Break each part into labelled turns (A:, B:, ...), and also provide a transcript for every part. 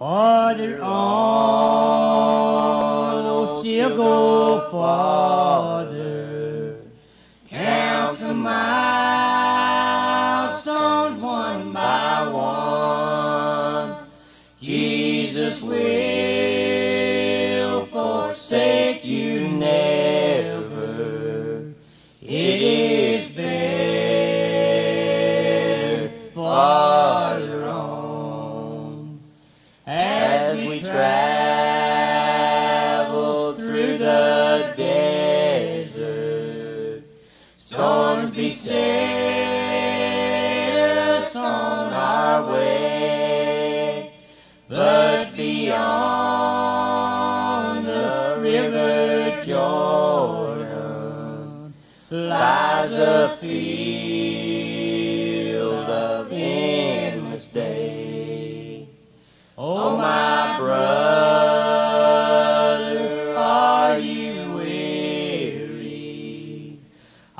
A: Farther on, oh, go. Count the milestones one by one. Jesus will forsake you never. It storms beset on our way. But beyond the river Jordan lies a field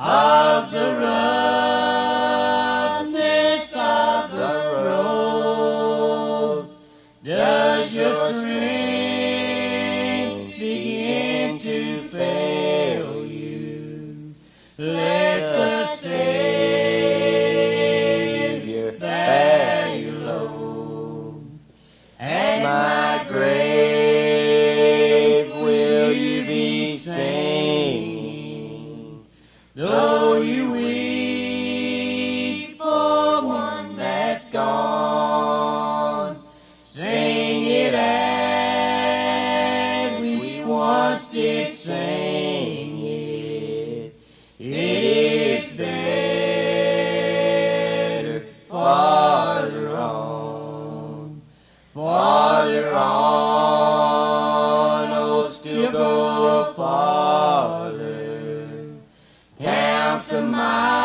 A: of the roughness though you weep for one that's gone. Sing it as we once did sing it. It Count the milestones